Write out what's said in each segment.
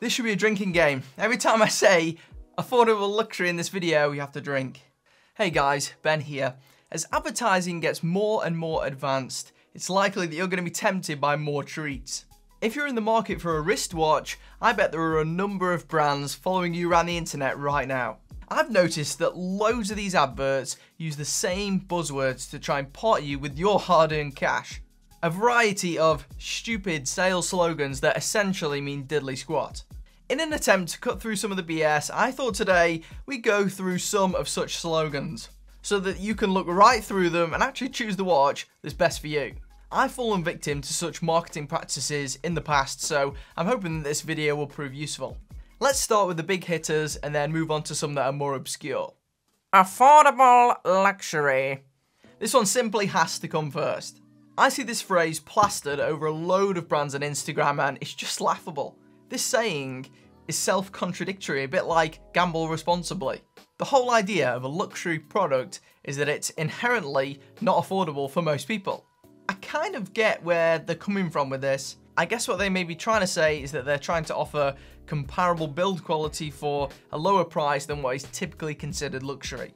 This should be a drinking game. Every time I say affordable luxury in this video, you have to drink. Hey guys, Ben here. As advertising gets more and more advanced, it's likely that you're going to be tempted by more treats. If you're in the market for a wristwatch, I bet there are a number of brands following you around the internet right now. I've noticed that loads of these adverts use the same buzzwords to try and pot you with your hard-earned cash. A variety of stupid sales slogans that essentially mean diddly squat. In an attempt to cut through some of the BS, I thought today we go through some of such slogans so that you can look right through them and actually choose the watch that's best for you. I've fallen victim to such marketing practices in the past, so I'm hoping that this video will prove useful. Let's start with the big hitters and then move on to some that are more obscure. Affordable luxury. This one simply has to come first. I see this phrase plastered over a load of brands on Instagram and it's just laughable. This saying is self-contradictory, a bit like gamble responsibly. The whole idea of a luxury product is that it's inherently not affordable for most people. I kind of get where they're coming from with this. I guess what they may be trying to say is that they're trying to offer comparable build quality for a lower price than what is typically considered luxury.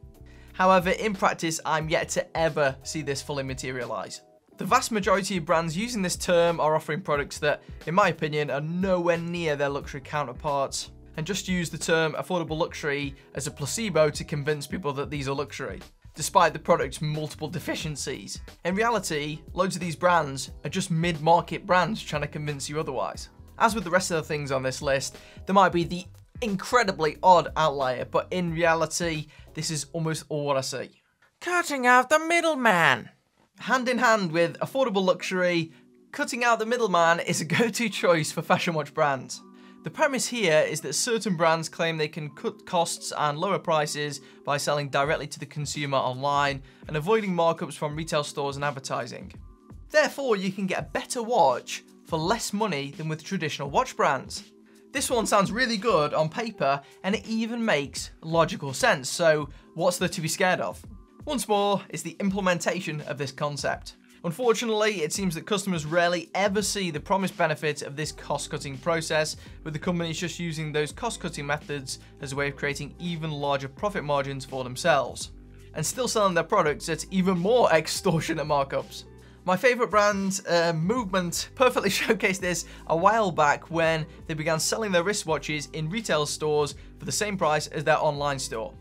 However, in practice, I'm yet to ever see this fully materialise. The vast majority of brands using this term are offering products that, in my opinion, are nowhere near their luxury counterparts, and just use the term affordable luxury as a placebo to convince people that these are luxury despite the product's multiple deficiencies. In reality, loads of these brands are just mid-market brands trying to convince you otherwise. As with the rest of the things on this list, there might be the incredibly odd outlier, but in reality, this is almost all I see. Cutting out the middleman. Hand in hand with affordable luxury, cutting out the middleman is a go-to choice for fashion watch brands. The premise here is that certain brands claim they can cut costs and lower prices by selling directly to the consumer online and avoiding markups from retail stores and advertising. Therefore, you can get a better watch for less money than with traditional watch brands. This one sounds really good on paper and it even makes logical sense, so what's there to be scared of? Once more, it's the implementation of this concept. Unfortunately, it seems that customers rarely ever see the promised benefits of this cost-cutting process, with the companies just using those cost-cutting methods as a way of creating even larger profit margins for themselves, and still selling their products at even more extortionate markups. My favourite brand, uh, MVMT, perfectly showcased this a while back when they began selling their wristwatches in retail stores for the same price as their online store.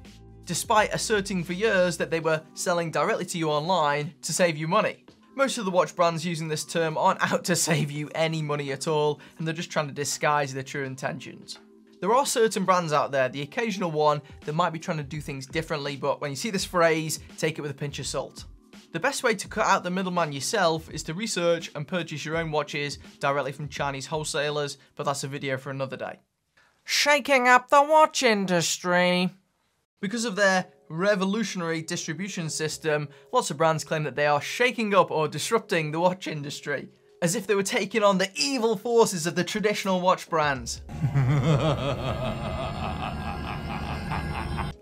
Despite asserting for years that they were selling directly to you online to save you money. Most of the watch brands using this term aren't out to save you any money at all, and they're just trying to disguise their true intentions. There are certain brands out there, the occasional one, that might be trying to do things differently, but when you see this phrase, take it with a pinch of salt. The best way to cut out the middleman yourself is to research and purchase your own watches directly from Chinese wholesalers, but that's a video for another day. Shaking up the watch industry. Because of their revolutionary distribution system, lots of brands claim that they are shaking up or disrupting the watch industry, as if they were taking on the evil forces of the traditional watch brands.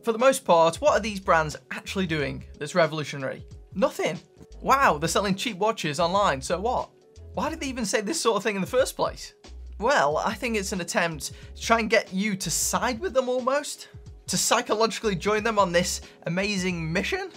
For the most part, what are these brands actually doing that's revolutionary? Nothing. Wow, they're selling cheap watches online, so what? Why did they even say this sort of thing in the first place? Well, I think it's an attempt to try and get you to side with them almost to psychologically join them on this amazing mission?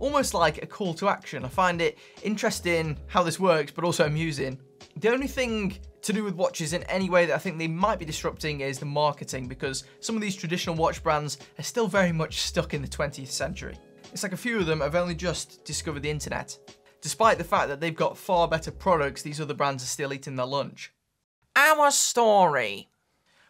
Almost like a call to action. I find it interesting how this works, but also amusing. The only thing to do with watches in any way that I think they might be disrupting is the marketing because some of these traditional watch brands are still very much stuck in the 20th century. It's like a few of them have only just discovered the internet. Despite the fact that they've got far better products, these other brands are still eating their lunch. Our story.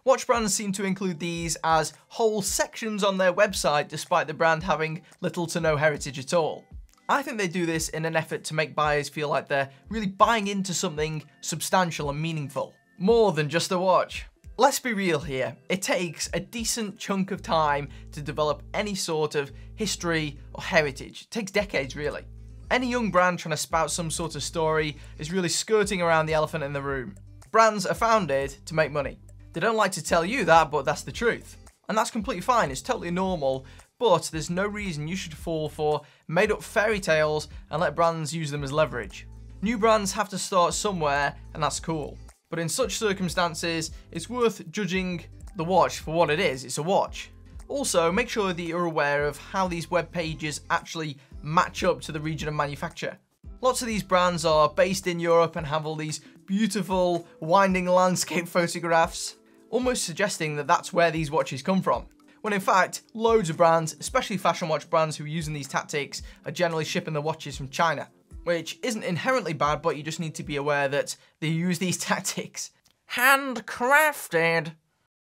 Watch brands seem to include these as whole sections on their website despite the brand having little to no heritage at all. I think they do this in an effort to make buyers feel like they're really buying into something substantial and meaningful, more than just a watch. Let's be real here, it takes a decent chunk of time to develop any sort of history or heritage. It takes decades really. Any young brand trying to spout some sort of story is really skirting around the elephant in the room. Brands are founded to make money. They don't like to tell you that, but that's the truth. And that's completely fine, it's totally normal, but there's no reason you should fall for made up fairy tales and let brands use them as leverage. New brands have to start somewhere, and that's cool. But in such circumstances, it's worth judging the watch for what it is. It's a watch. Also, make sure that you're aware of how these web pages actually match up to the region of manufacture. Lots of these brands are based in Europe and have all these beautiful winding landscape photographs, almost suggesting that that's where these watches come from. When in fact, loads of brands, especially fashion watch brands who are using these tactics, are generally shipping the watches from China which isn't inherently bad, but you just need to be aware that they use these tactics. Handcrafted.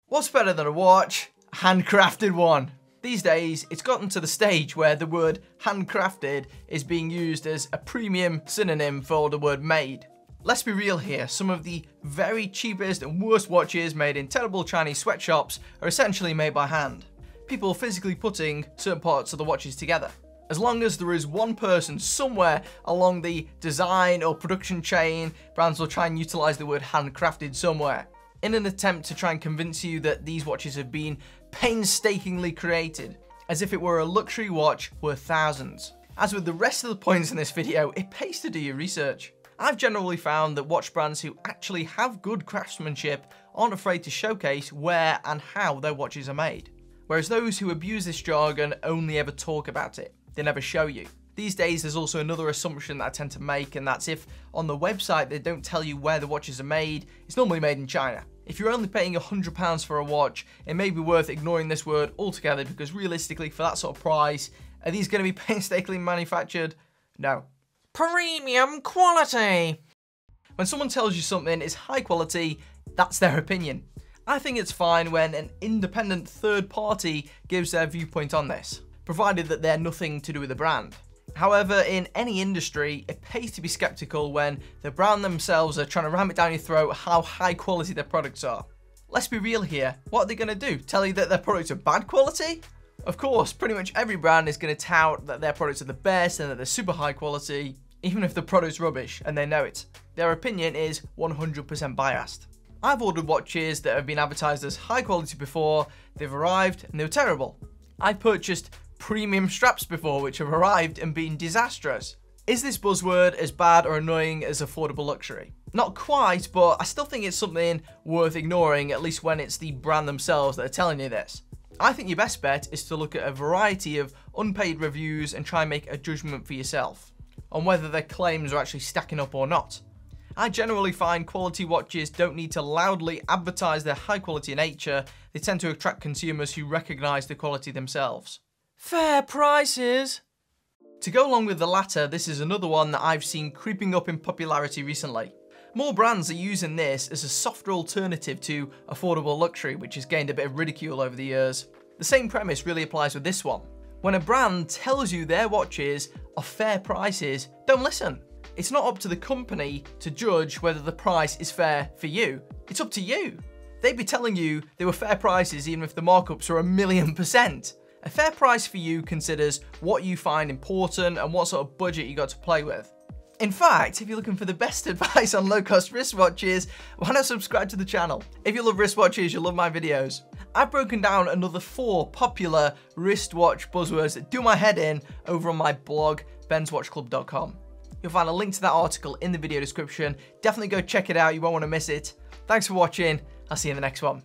What's better than a watch? A handcrafted one. These days, it's gotten to the stage where the word handcrafted is being used as a premium synonym for the word made. Let's be real here, some of the very cheapest and worst watches made in terrible Chinese sweatshops are essentially made by hand. People physically putting certain parts of the watches together. As long as there is one person somewhere along the design or production chain, brands will try and utilize the word handcrafted somewhere in an attempt to try and convince you that these watches have been painstakingly created, as if it were a luxury watch worth thousands. As with the rest of the points in this video, it pays to do your research. I've generally found that watch brands who actually have good craftsmanship aren't afraid to showcase where and how their watches are made, whereas those who abuse this jargon only ever talk about it they never show you. These days, there's also another assumption that I tend to make, and that's if on the website they don't tell you where the watches are made, it's normally made in China. If you're only paying £100 for a watch, it may be worth ignoring this word altogether because realistically, for that sort of price, are these going to be painstakingly manufactured? No. Premium quality! When someone tells you something is high quality, that's their opinion. I think it's fine when an independent third party gives their viewpoint on this provided that they're nothing to do with the brand. However, in any industry, it pays to be skeptical when the brand themselves are trying to ram it down your throat how high quality their products are. Let's be real here, what are they going to do? Tell you that their products are bad quality? Of course, pretty much every brand is going to tout that their products are the best and that they're super high quality, even if the product's rubbish and they know it. Their opinion is 100% biased. I've ordered watches that have been advertised as high quality before, they've arrived and they were terrible. I've purchased premium straps before which have arrived and been disastrous. Is this buzzword as bad or annoying as affordable luxury? Not quite, but I still think it's something worth ignoring, at least when it's the brand themselves that are telling you this. I think your best bet is to look at a variety of unpaid reviews and try and make a judgment for yourself on whether their claims are actually stacking up or not. I generally find quality watches don't need to loudly advertise their high quality nature, they tend to attract consumers who recognise the quality themselves. Fair prices. To go along with the latter, this is another one that I've seen creeping up in popularity recently. More brands are using this as a softer alternative to affordable luxury, which has gained a bit of ridicule over the years. The same premise really applies with this one. When a brand tells you their watches are fair prices, don't listen. It's not up to the company to judge whether the price is fair for you. It's up to you. They'd be telling you they were fair prices even if the markups are a million percent. A fair price for you considers what you find important and what sort of budget you got to play with. In fact, if you're looking for the best advice on low-cost wristwatches, why not subscribe to the channel? If you love wristwatches, you'll love my videos. I've broken down another four popular wristwatch buzzwords that do my head in over on my blog, benswatchclub.com. You'll find a link to that article in the video description. Definitely go check it out, you won't want to miss it. Thanks for watching, I'll see you in the next one.